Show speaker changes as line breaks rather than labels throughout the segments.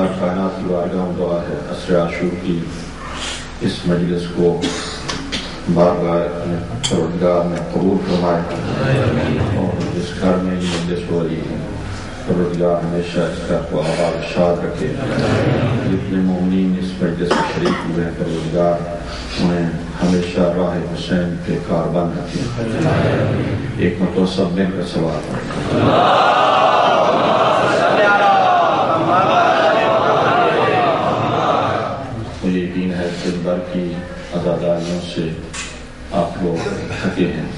अल्लाह कायनात की बारगाह में दुआ है, असर आशूर की इस मजलिस को बारगाह परवरदिगार में कबूल फरमाए। और जिस घर में ये मजलिस हो रही है। परवरदिगार हमेशा इस घर को आबाद शाद रखे। जितने मोमिन इस मजलिस में शरीक हुए हैं परवरदिगार उन्हें हमेशा राह हुसैन के कारबन रखे। एक मतलब सब मिलकर सवाल मुझे यकीन है दिन भर की अदादारियों से आप लोग थके हैं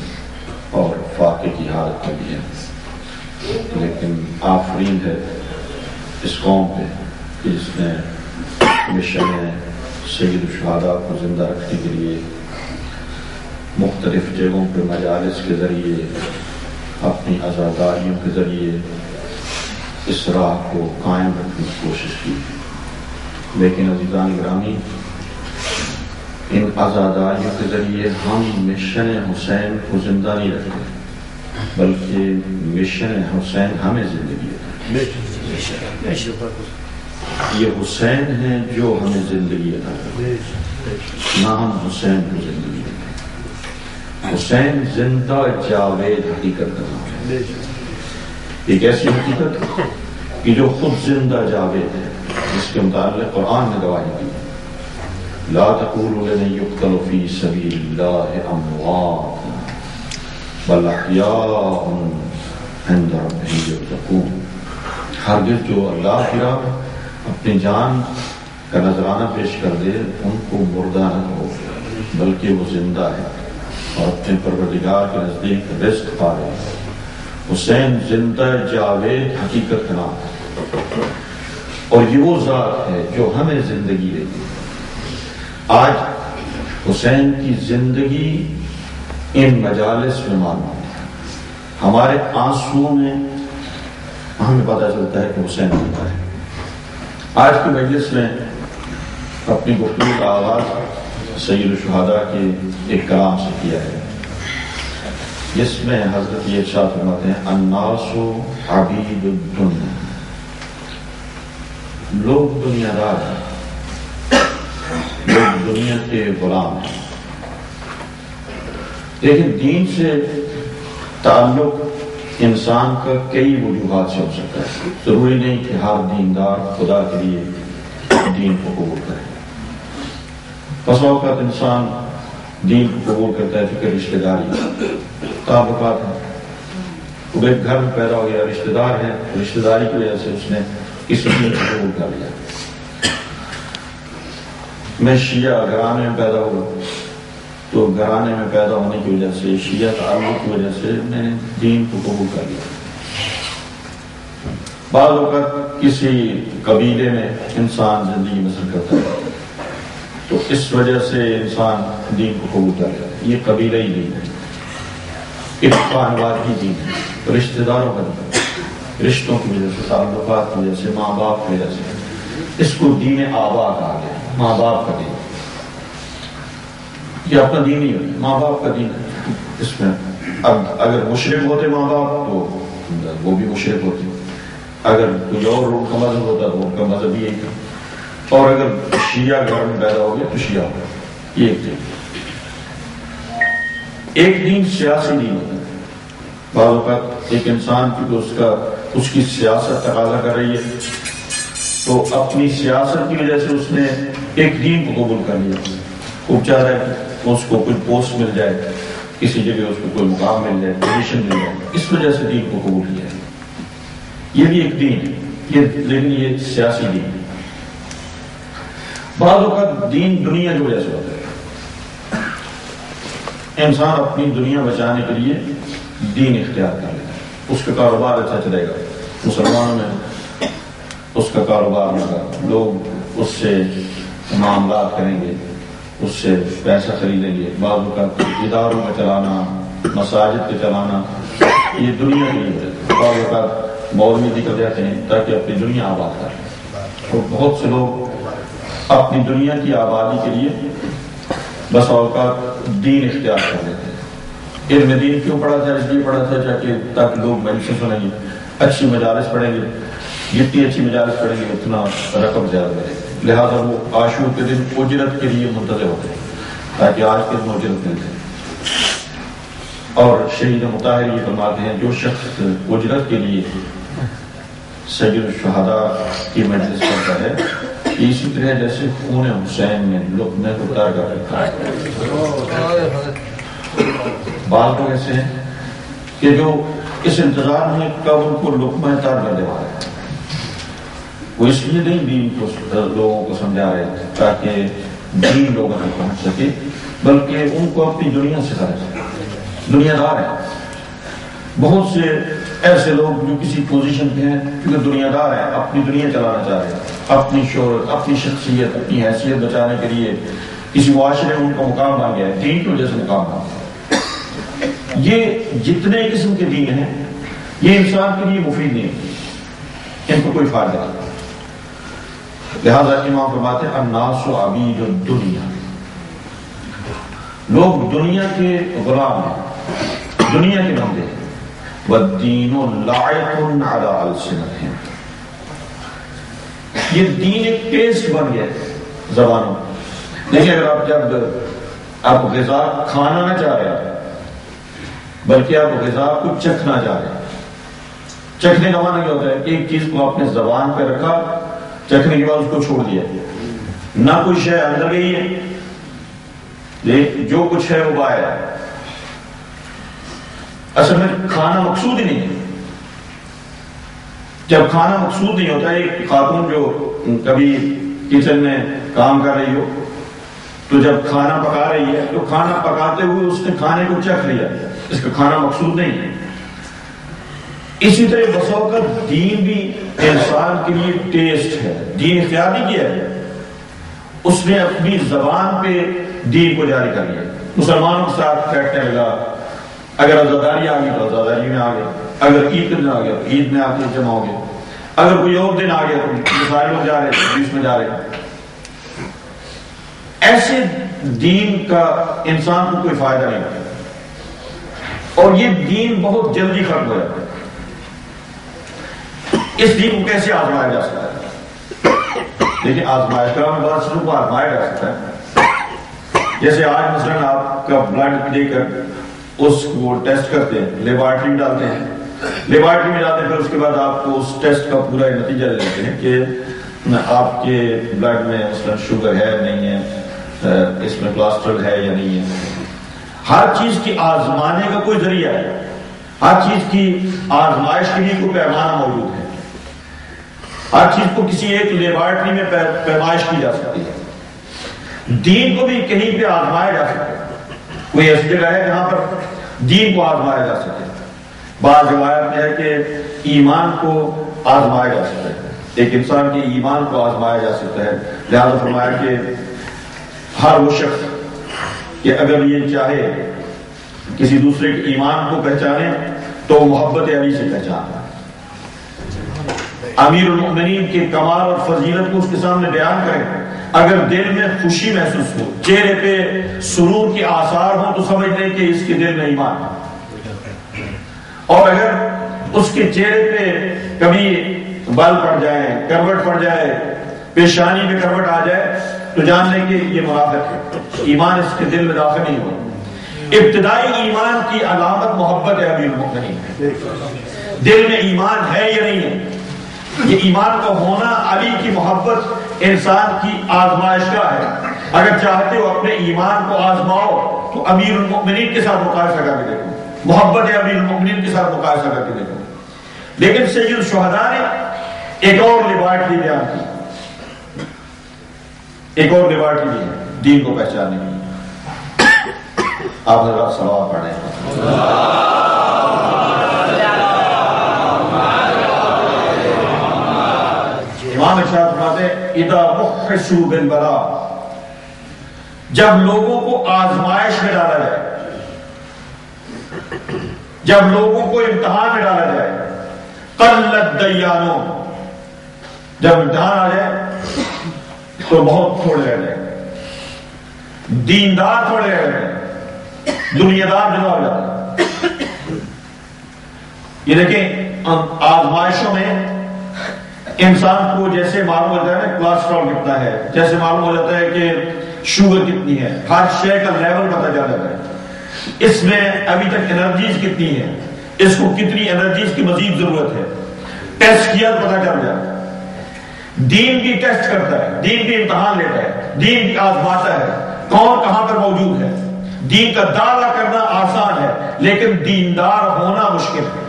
और फाके की हालत में भी हैं। लेकिन आफरीन है इस कौम पे कि जिसने मिशन सैद शहादा को ज़िंदा रखने के लिए मुख्तलिफ़ जगहों पर मजालस के ज़रिए, अपनी आज़ादारियों के ज़रिए इस राह को कायम रखने की कोशिश की। लेकिन अजीज़ान ग्रामी इन आज़ादारियों के ज़रिए हम मिशन हुसैन को ज़िंदा नहीं रखते बल्कि मिशन हुसैन हमें ज़िंदगी है। ये हुसैन है जो हमें ज़िंदगी अदा ना हम हुसैन को ज़िंदगी हुसैन ज़िंदा जावेद हकीकत है। एक ऐसी हकीकत? कि जो खुद ज़िंदा जावेद है, जिसके मुताबिक कुरान ने गवाही दी ला तकूलू लिमन युक्तलु फ़ी सबीलिल्लाह अमवात बल अहयाउन इंद रब्बिहिम युरज़क़ून हरगिज जो अल्लाह की राह अपनी जान का नजराना पेश कर दे उनको मुर्दा न हो बल्कि वो ज़िंदा है और अपने परवरदिगार के नज़दीक रिस्क पा रहे हुसैन ज़िंदा जावेद हकीकत नाम और ये वो जात है जो हमें ज़िंदगी देती है आज हुसैन की ज़िंदगी इन मजालिस में मालूम है। हमारे आंसुओं में हमें पता चलता है कि हुसैन ज़िंदा है। आज की मजलिस में अपनी गुफ्तु का आगाज़ सैद शहादा के एक कलाम से किया है। जिसमें हज़रत ये शाह फरमाते हैं, अन्नासो अबीद दुनिया लोग दुनियादार हैं। दुनिया के गुलाम हैं। लेकिन दीन से ताल्लुक इंसान का कई वजूहत से हो सकता है। ज़रूरी नहीं कि हर दीनदार खुदा के लिए दीन को कबूल करे। बस इंसान दीन को कबूल करता है, फ़िक्र, रिश्तेदारी। ताल्लुकात है। वो एक घर में पैदा हो गया, रिश्तेदार है। रिश्तेदारी की वजह से उसने किसी दीन को कबूल कर लिया। मैं शिया घराने में पैदा हुआ। तो घराने में पैदा होने की वजह से, शिया ताल्लुक की वजह से मैंने दीन को कबूल कर लिया। बाद वक्त किसी कबीले में इंसान ज़िंदगी बसर करता है। तो इस वजह से इंसान दीन को कबूल कर लिया ये कबीला ही दीन है। इतफानवाद ही दीन है। रिश्तेदारों का दीन रिश्तों की वजह से, ताल्लुकात की वजह से, माँ बाप की वजह से। इसको दीन आबा कहा गया। माँ बाप का दीन। ये अपना दीन ही है माँ बाप का दीन है। इसमें अब अगर मुशरक होते माँ बाप तो वो भी मुशरक होते। अगर कोई और उनका मज़हब होता तो उनका मज़हब भी यही था और अगर शिया घर में पैदा हो गया तो शिया हो गया ये एक दिन। एक दिन सियासी दिन होता। है बात एक इंसान की तो उसका, उसकी सियासत तकाजा कर रही है। तो अपनी सियासत की वजह से उसने एक दीन को कबूल कर लिया रहा है उसको कोई पोस्ट मिल जाए, किसी जगह उसको कोई मुकाम मिल जाए पोजिशन मिल जाए, इस वजह से दीन को कबूल किया है। ये भी एक दीन ये लेकिन ये सियासी दीन बालों दीन दुनिया की वजह से होता है। इंसान अपनी दुनिया बचाने के लिए दीन इख्तियार कर लेता है। उसका कारोबार अच्छा चलेगा। मुसलमानों में उसका कारोबार होगा लोग उससे मामला करेंगे, उससे पैसा खरीदेंगे। बाबू का इदारों का चलाना, मसाजिद का चलाना, ये दुनिया के लिए बाबू का मौलवी निकल जाते हैं, ताकि अपनी दुनिया आबाद करें। तो बहुत से लोग अपनी दुनिया की आबादी के लिए बस का दीन इख्तियार कर लेते हैं। इल्म दीन क्यों पढ़ा था इसलिए पढ़ा था जाके ताकि लोग मेडिसिन सुनेंगे, अच्छी मजारस पढ़ेंगे जितनी अच्छी मजारस पढ़ेंगे उतना रकम ज़्यादा मिलेगी लिहाजा वो आशू के दिन उजरत के लिए मुंतजर होते हैं, ताकि आज के दिन उजरत मिल जाए। और शहीद मुताहिर ये फरमाते हैं, जो शख्स उजरत के लिए सैद शहादा की मजलिस करता है, इसी तरह जैसे खून हुसैन में लुकमे को उतार कर रखा है। बात तो ऐसे है कि जो इस इंतज़ार में कब उनको लुकमा तार कर दे वो इसलिए नहीं दीन को लोगों को समझा रहे ताकि दीन लोगों तक पहुँच सके, बल्कि उनको अपनी दुनिया से करा दुनियादार है। बहुत से ऐसे लोग जो किसी पोजीशन पे हैं, क्योंकि दुनियादार है, अपनी दुनिया चलाना चाह रहे हैं। अपनी शोहरत अपनी शख्सियत, अपनी हैसियत बचाने के लिए किसी मुआशरे में उनका मुकाम बन गया है, दीन की वजह से मुकाम बन गया ये जितने किस्म के दीन हैं, ये इंसान के लिए मुफीद नहीं इनको कोई फ़ायदा नहीं। लिहाजा इमाम फरमाते अबीद दुनिया। लोग दुनिया के गुलाम हैं, दुनिया के बंदे व दीनो लायकुन हैं ये दीन एक टेस्ट बन गया जबानों देखिए, अगर आप जब आप गजा खाना ना चाह रहे बल्कि आप गजा को चखना चाह रहे चखने का माना क्या होता है एक चीज़ को आपने जबान पे रखा चखने के बाद उसको छोड़ दिया। ना कोई शय अंदर गई है जो कुछ है वो बाहर है। असल में खाना मकसूद ही नहीं है। जब खाना मकसूद नहीं होता, एक खातून जो कभी किचन में काम कर रही हो तो जब खाना पका रही है तो खाना पकाते हुए उसने खाने को चख लिया। इसका खाना मकसूद नहीं है। इसी तरह बसों का दीन भी इंसान के लिए टेस्ट है। दीन इख्तियार नहीं किया है उसने अपनी जबान पे दीन को जारी कर लिया। मुसलमानों के साथ बैठने लगा, अगर आजादारी आ गई तो आजादारी में आ गए। अगर ईद दिन आ गया तो ईद में आके जमा हो गए। अगर कोई और दिन आ गया तो सारे लोग जा रहे बीच में जा रहे ऐसे दीन का इंसान को कोई फ़ायदा नहीं और ये दीन बहुत जल्दी खत्म हो जाता है। इस दीन को कैसे आजमाया जा सकता है? लेकिन आजमाया में बहुत शुरू को आजमाया जा सकता है। जैसे आज मसलन आपका ब्लड लेकर उसको टेस्ट करते हैं लेबोरेटरी में डालते हैं। लेबॉर्ट्री में जाते हैं, फिर उसके बाद आपको उस टेस्ट का पूरा नतीजा लेते हैं कि आपके ब्लड में मसलन शुगर है नहीं है इसमें कोलेस्ट्रॉल है या नहीं है। हर चीज़ की आजमाने का कोई ज़रिया है। हर चीज़ की आजमाइश के लिए कोई पैमाना मौजूद है। हर चीज़ को किसी एक लेबॉर्ट्री में पैमाइश की जा सकती है। दीन को भी कहीं पे आजमाया जा सकता है। कोई ऐसी जगह है जहाँ पर दीन को आजमाया जा सके बाद रिवायत में है कि ईमान को आजमाया जा सकता है। एक इंसान के ईमान को आजमाया जा सकता है। लिहाजा फरमाया कि हर वो शख्स कि अगर ये चाहे, किसी दूसरे के ईमान को पहचाने तो मोहब्बत अली से पहचान। अमीर के कमाल और फजीलत को उसके सामने बयान करें। अगर दिल में खुशी महसूस हो, चेहरे पे सुरूर के आसार हो तो समझ लें कि इसके दिल में ईमान है। और अगर उसके चेहरे पे कभी बल पड़ जाए, करवट पड़ जाए, पेशानी में करवट आ जाए तो जान लें कि ये मुनाफिक है। ईमान इसके दिल में दाखिल नहीं हुआ इब्तदाई ईमान की अलामत मोहब्बत है नहीं दिल में ईमान है या नहीं है? ये ईमान का होना अली की मोहब्बत इंसान की आजमाइश का है। अगर चाहते हो अपने ईमान को आजमाओ तो अमीर के साथ मुकाबला करके देखो। मोहब्बत अमीर मोमिन के साथ मुकाबला करके देखो। लेकिन सैयद शहदा ने एक और लिबार्टी बयान की। एक और लिबार्टी दी दीन को पहचानने की आप सवाल पढ़े। बला जब लोगों को आजमाइश में डाला जाए, जब लोगों को इम्तहान में डाला जाए, कल्लत जब इम्तहान आ जाए तो बहुत थोड़े रह जाए। दीनदार थोड़े रह जाए। दुनियादार जमा हो जाता ये देखें आजमाइशों में इंसान को जैसे मालूम है ना कोलेस्ट्रॉल कितना है। जैसे मालूम हो जाता है कि शुगर कितनी है। हर शय का लेवल पता चल जाता है। इसमें अभी तक एनर्जीज कितनी है? इसको कितनी एनर्जीज की मजीद ज़रूरत है? टेस्ट किया तो पता चल जाए दीन भी टेस्ट करता है। दीन भी इम्तहान लेता है। दीन भी आजमाता है। कौन कहाँ पर मौजूद है? दीन का दावा करना आसान है, लेकिन दीनदार होना मुश्किल है।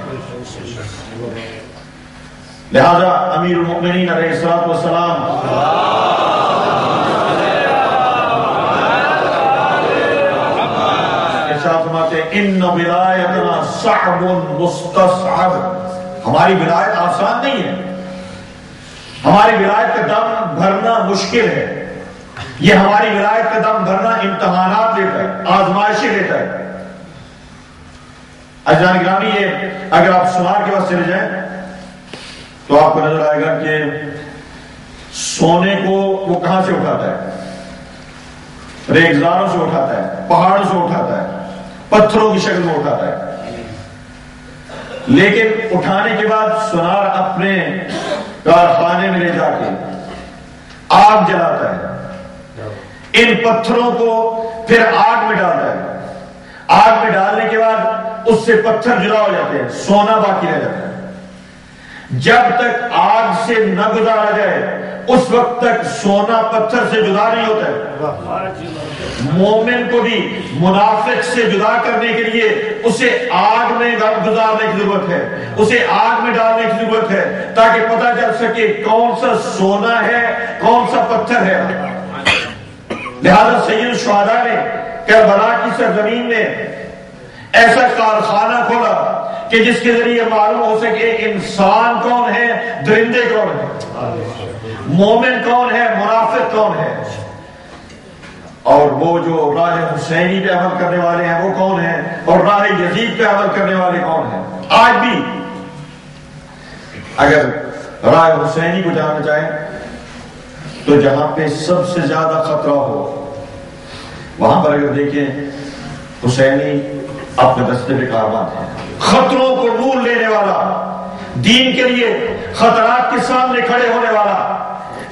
लिहाजा अमीर उमिन सलाम हमारी विलायत आसान नहीं है। हमारी विलायत का दम भरना मुश्किल है। ये हमारी विलायत का दम भरना इम्तहान लेता है, आजमाइशी लेता है। अजान ग्रामी ये अगर आप सुनार के पास चले जाएँ तो आपको नज़र आएगा कि सोने को वो कहाँ से उठाता है? रेगजारों से उठाता है, पहाड़ों से उठाता है, पत्थरों की शक्ल में उठाता है। लेकिन उठाने के बाद सुनार अपने कारखाने में ले जाके आग जलाता है। इन पत्थरों को फिर आग में डालता है। आग में डालने के बाद उससे पत्थर जुदा हो जाते हैं, सोना बाकी रह जाता है। जब तक आग से न गुजारा जाए, उस वक्त तक सोना पत्थर से जुदा नहीं होता है। मोमिन को भी मुनाफिक से जुदा करने के लिए उसे आग में गुजारने की ज़रूरत है, उसे आग में डालने की ज़रूरत है, ताकि पता चल सके कौन सा सोना है, कौन सा पत्थर है। लिहाजा सैयद शुहादा ने, करबला की सरजमीन में ऐसा कारखाना खोला कि जिसके ज़रिए मालूम हो सके इंसान कौन है, दरिंदे कौन है, मोमिन कौन है, मुनाफिक कौन है। और वो जो राह हुसैनी पे अमल करने वाले हैं, वो कौन है? और राह यजीद पे अमल करने वाले कौन है? आज भी, अगर राय हुसैनी को जानना चाहें तो जहाँ पे सबसे ज़्यादा खतरा हो, वहाँ पर अगर देखें, हुसैनी अपने दस्ते पे कारबान है। खतरों को मूल लेने वाला, दीन के लिए खतरात के सामने खड़े होने वाला,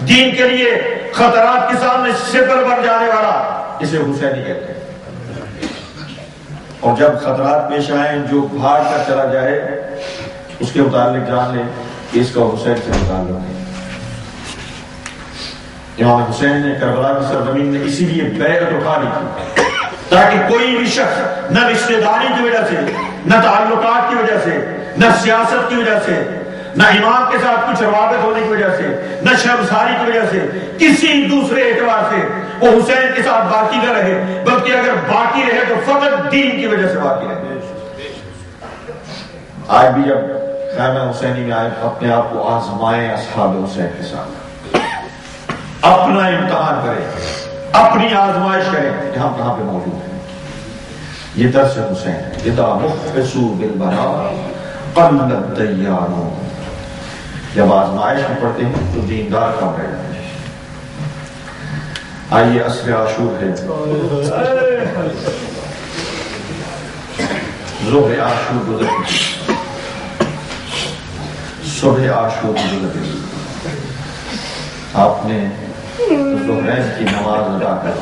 दीन के लिए खतरात के सामने शिकर बन जाने वाला, इसे हुसैनी कहते हैं। और जब खतरात पेश आए, जो भाग कर चला जाए, उसके मुतालिक जान लें कि इसका हुसैन से मुताल्लुक है इमाम हुसैन ने करबला की सरजमीन में इसीलिए बैत उठा ली थी, ताकि कोई भी शख्स न रिश्तेदारी की वजह से न ताल्लुकात की वजह से, न सियासत की वजह से, न इमाम के साथ कुछ रवाबत होने की वजह से, न शर्मसारी की वजह से, किसी दूसरे एतबार से वो हुसैन के साथ बाकी न रहे, बल्कि अगर बाकी रहे तो फकत दीन की वजह से बाकी रहे। आज भी जब खैमा हुसैनी में आए अपने आप को आजमाए असहाब हुसैन के साथ। अपना इम्तहान करें, अपनी आजमाइश करें कि हम कहाँ पे मौजूद हैं। ये दर्श हुसैन है ये मुखसू बिल बना जब आजमाइश में पढ़ते हैं तो दीनदार कम रह जाते आइए असर आशूर है जोह आशूर गुजर सुबह आशूर गुजर आपने जोहरैन की नमाज़ अदा कर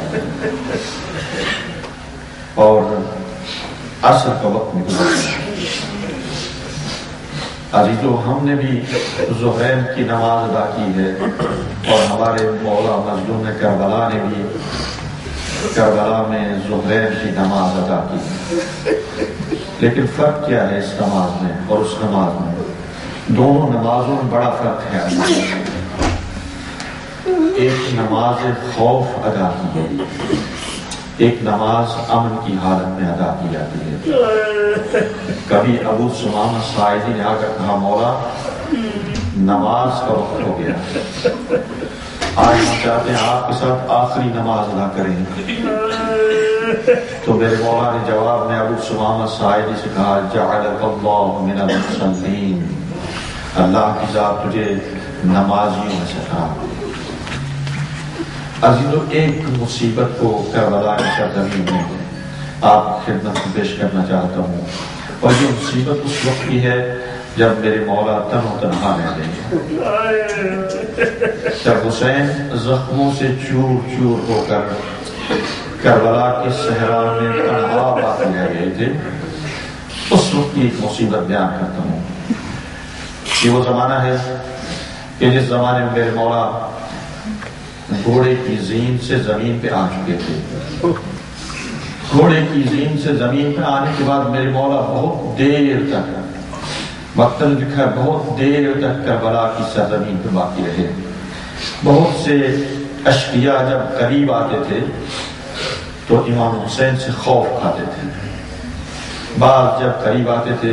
और असर का वक्त निकल। अजीजो हमने भी जोहरैन की नमाज़ अदा की है और हमारे मौला मजलूम करबला ने भी करबला में जोहरैन की नमाज़ अदा की। लेकिन फ़र्क क्या है इस नमाज़ में और उस नमाज़ में? दोनों नमाजों में बड़ा फ़र्क है। एक नमाज़ खौफ अदा की गई। एक नमाज़ अमन की हालत में अदा की जाती है। कभी अबू सुमामा साइदी ने आकर कहा, मौला, नमाज़ का वक्त हो गया। आज हम चाहते हैं आपके साथ आखिरी नमाज़ अदा करें। तो मेरे मौला ने जवाब में अबू सुमामा साइदी से कहा अल्लाह की जात तुझे नमाजियों में से कहा अजीजों एक मुसीबत को करबला की सरजमी में आप खिदमत पेश करना चाहता हूँ और ये मुसीबत उस वक्त की है जब मेरे मौला तन तनहा रह गए जब हुसैन जख्मों से चूर चूर होकर करबला के सहरा में तनहा बाकी रह गए थे उस वक्त की एक मुसीबत बयान करता हूँ ये वो जमाना है कि जिस जमाने में मेरे मौला घोड़े की जीन से ज़मीन पे आ चुके थे। घोड़े की जीन से ज़मीन पे आने के बाद मेरे मौला बहुत देर तक वक्त लिखा है, बहुत देर तक करबला की सरजमीन पे बाकी रहे। बहुत से अशकिया जब करीब आते थे तो इमाम हुसैन से खौफ खाते थे। बाद जब करीब आते थे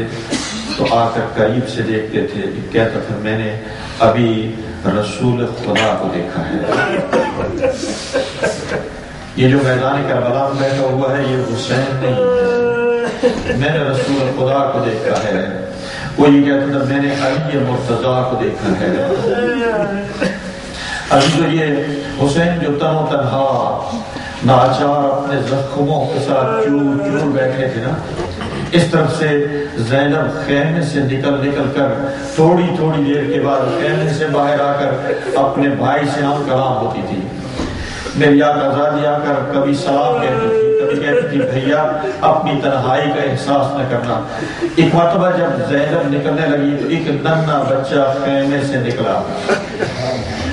तो आकर करीब से देखते थे कहता था, मैंने अभी रसूल खुदा को देखा है। ये जो मैदान करबला में बैठा हुआ है, ये हुसैन नहीं है। मैंने रसूल खुदा को देखा है। वो ये कहता था मैंने अली मुर्तजा को देखा है। अभी तो ये हुसैन जो तनो तनहा, नाचार अपने जख्मों के साथ चूर चूर बैठे थे ना इस तरफ़ से जैनब खेमे से निकल निकल कर, थोड़ी थोड़ी देर के बाद खेमे से बाहर आकर अपने भाई से हम कलाम होती थी। मेरी याद आज़ादी आकर कभी सलाम कहती थी, कभी कहती थी, भैया, अपनी तनहाई का एहसास न करना। एक मरतबा जब जैनब निकलने लगी तो एक नन्ना बच्चा खेमे से निकला।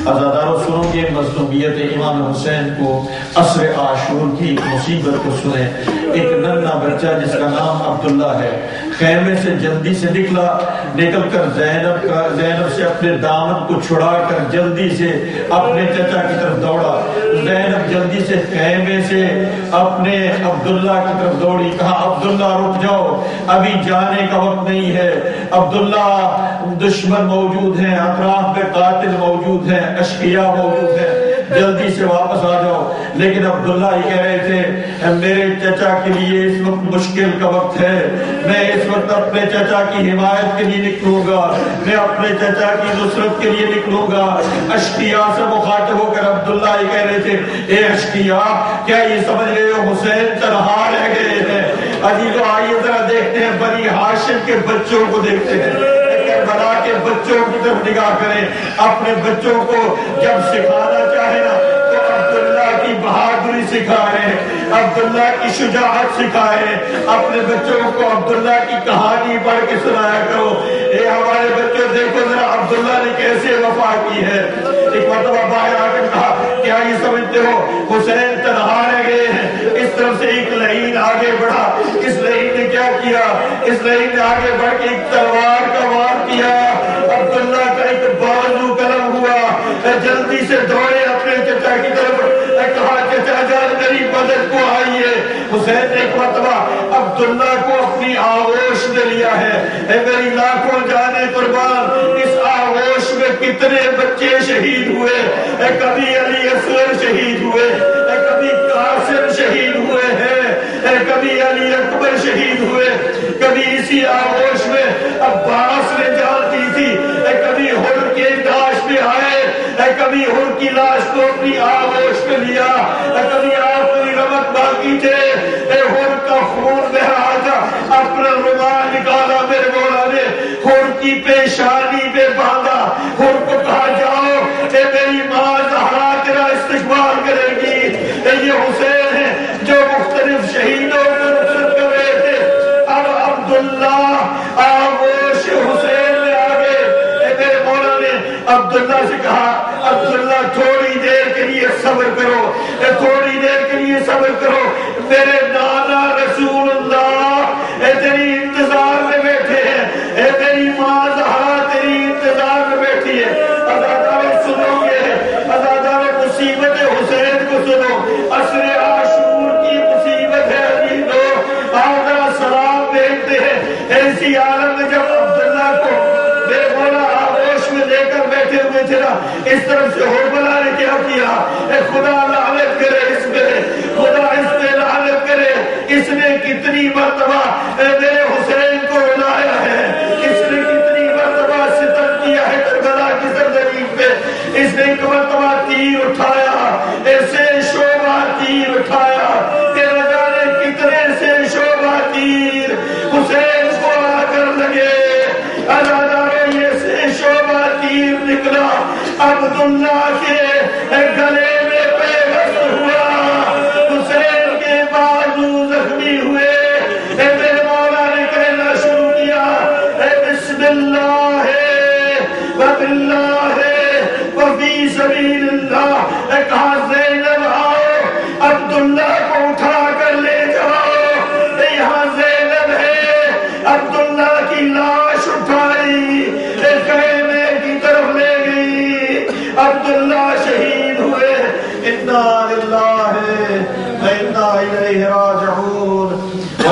अजादारों सुनोगे मजलूमियत इमाम हुसैन को असर आशूर की मुसीबत को सुने। एक नन्ना बच्चा जिसका नाम अब्दुल्ला है। खैमे से जल्दी से निकला निकल कर जैनब का, जैनब से अपने दामन को छुड़ा कर जल्दी से अपने चचा की तरफ़ दौड़ा। जैनब जल्दी से खैमे से अपने अब्दुल्ला की तरफ़ दौड़ी, कहा, अब्दुल्ला, रुक जाओ। अभी जाने का वक्त नहीं है। अब्दुल्ला, दुश्मन मौजूद है, अतराफ में कातिल मौजूद है, अशकिया मौजूद है। जल्दी से वापस आ जाओ। लेकिन अब्दुल्ला ही कह रहे थे मेरे चचा के लिए इस वक्त मुश्किल का वक्त है। मैं इस वक्त अपने चचा की हिमायत के लिए निकलूँगा। मैं अपने चचा की नुसरत के लिए निकलूँगा। अशकिया से मुखातिब होकर अब्दुल्ला ही कह रहे थे, ए अशकिया, क्या ये समझ रहे हो, हुसैन तनहा रह गए हैं? अजी तो आइए जरा देखते हैं, बनी हाशिम के बच्चों को देखते हैं। बना के बच्चों की तरफ़ निगाह करें। अपने बच्चों को जब सिखाना चाहे ना तो अब्दुल्ला की बहादुरी सिखाए, अब्दुल्ला की शुजात सिखाए। अपने बच्चों को अब्दुल्ला की कहानी पढ़ के सुनाया करो। ये हमारे बच्चों, देखो जरा अब्दुल्ला ने कैसे वफा की है। एक मतलब बाहर आकर कहा क्या ये समझते हो? हुसैन तनहा रह गए हैं इस तरफ़ से एक लहीन आगे बढ़ा। इस लहीन ने क्या किया? इस लहीन ने आगे बढ़ के एक तलवार का वार किया। अब्दुल्ला का एक बाजू कलम हुआ। जल्दी से दौड़े अपने चचा की तरफ़। कहा, चचा जान, मेरी मदद को आइए। हुसैन ने एक मतबा अब्दुल्ला को अपनी आगोश में लिया है। मेरी लाखों जाने कुर्बान कितने बच्चे शहीद हुए कभी अली असगर शहीद हुए कभी कासिम शहीद हुए हैं कभी अली अकबर शहीद हुए, कभी इसी आगोश में अब्बास ने जान दी थी कभी हुर के लाश में आए कभी हुर की लाश को अपनी आगोश में लिया कभी आखिरी रमक बाकी थे हुर का खून बह अपना रुमाल निकाला मेरे मौला ने, हुर की पेशानी में बांधा हुर को कहा जाओ ए मेरी माँ जहरा तेरा इस्तेमाल करेगी ये हुसैन है जो मुख्तलिफ़ शहीदों को नुकसान कर रहे थे अब अब्दुल्ला आगोश हुसैन में आ गए मेरे मौला ने अब्दुल्ला से कहा अब्दुल्ला थोड़ी देर के लिए सब्र करो थोड़ी देर के लिए सब्र नाना रसूलुल्लाह तेरी इंतज़ार में बैठे हैं। तेरी माँ तेरी इंतज़ार में बैठी है। सुनोगे मुसीबत हुसैन को सुनो। आशूर की मुसीबत है आओ सलाम भेजते हैं। ऐसी आलम जब अब्दुल्ला को आगोश में लेकर बैठे हुए थे इस तरफ़ से होरबला ने क्या किया? ए खुदा लानत करे इसमें खुदा इसमें लानत करे इसने कितनी मरतबा मेरे हुसैन को रुलाया है। इसने कितनी मरतबा सितम किया है करबला की सरजमीन पे। इसने एक मरतबा तीर उठाया, ऐसे शोभा तीर उठाया तेरा जाने कितने से शोभा तीर हुसैन को आकर लगे। अदादारों ये से शोभा तीर निकला। अब्दुल्ला के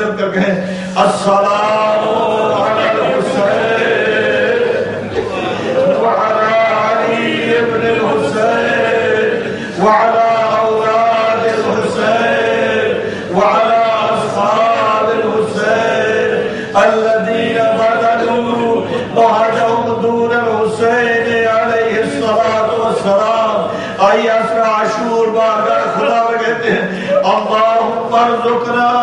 अंदर कर गए असला आशूर बारगाह खुदा में कहते हैं अल्लाह पर रुकना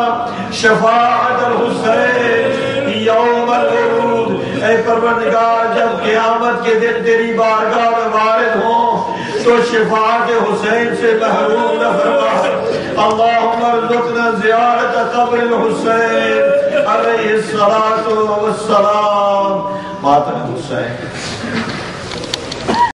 शफाअत हुसैन जब क़यामत के दिन तेरी बारगाह में वारिद हो तो शफाअत हुसैन से महरूम न फरमा। ज़ियारत कब्र हुसैन, अलैहि सलातो वस्सलाम। मातम हुसैन।